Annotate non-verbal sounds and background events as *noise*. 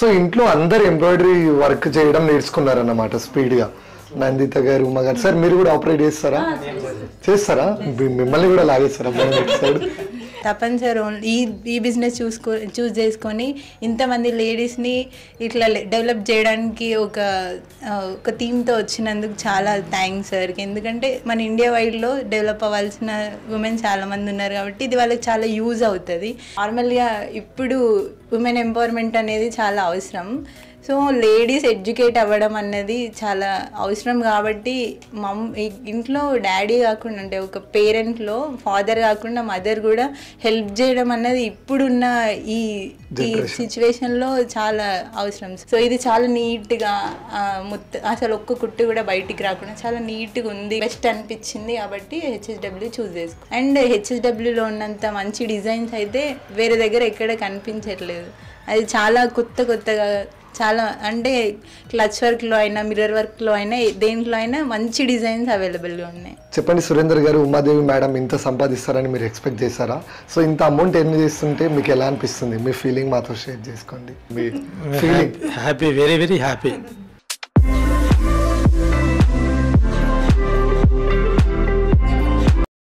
So ఇంట్లో అందరు embroidery work చేయడం నేర్చుకున్నారన్నమాట స్పీడ్గా నందిత గారు ఉమ గారు. సార్ మీరు కూడా ఆపరేట్ చేస్తారా? చేస్తారా? మిమ్మల్ని కూడా లాగేస్తారా? *laughs* సైడ్? తప్పనిసరి ఓన్లీ ఈ ఈ బిజినెస్ చూసుకో చూస్ చేసుకొని ఇంతమంది లేడీస్ని ఇట్లా డెవలప్ చేయడానికి ఒక ఒక థీమ్తో వచ్చినందుకు చాలా థ్యాంక్స్ సార్కి ఎందుకంటే మన ఇండియా వైడ్లో డెవలప్ అవ్వాల్సిన ఉమెన్ చాలా మంది ఉన్నారు కాబట్టి ఇది వాళ్ళకి చాలా యూజ్ అవుతుంది. నార్మల్గా ఇప్పుడు ఉమెన్ ఎంపవర్మెంట్ అనేది చాలా అవసరం. సో లేడీస్ ఎడ్యుకేట్ అవ్వడం అన్నది చాలా అవసరం కాబట్టి మమ్ ఇంట్లో డాడీ కాకుండా అంటే ఒక పేరెంట్లో ఫాదర్ కాకుండా మదర్ కూడా హెల్ప్ చేయడం అన్నది ఇప్పుడున్న ఈ ఈ సిచ్యువేషన్లో చాలా అవసరం. సో ఇది చాలా నీట్గా మొత్తం అసలు ఒక్క కుట్టు కూడా బయటికి రాకుండా చాలా నీట్గా ఉంది. బెస్ట్ అనిపించింది కాబట్టి హెచ్ఎస్డబ్ల్యూ చూస్ చేసుకో అండ్ హెచ్ఎస్డబ్ల్యూలో ఉన్నంత మంచి డిజైన్స్ అయితే వేరే దగ్గర ఎక్కడ కనిపించట్లేదు. అది చాలా కొత్త కొత్తగా చాలా అంటే క్లచ్ వర్క్లో అయినా మిర్రర్ వర్క్లో అయినా దేంట్లో అయినా మంచి డిజైన్స్ అవైలబుల్గా ఉన్నాయి. చెప్పండి సురేందర్ గారు ఉమాదేవి మేడం ఇంత సంపాదిస్తారని మీరు ఎక్స్పెక్ట్ చేశారా? సో ఇంత అమౌంట్ ఎన్ని చేస్తుంటే మీకు ఎలా అనిపిస్తుంది? మీ ఫీలింగ్ మాతో షేర్ చేసుకోండి. మీ *laughs* feeling. Happy very very happy.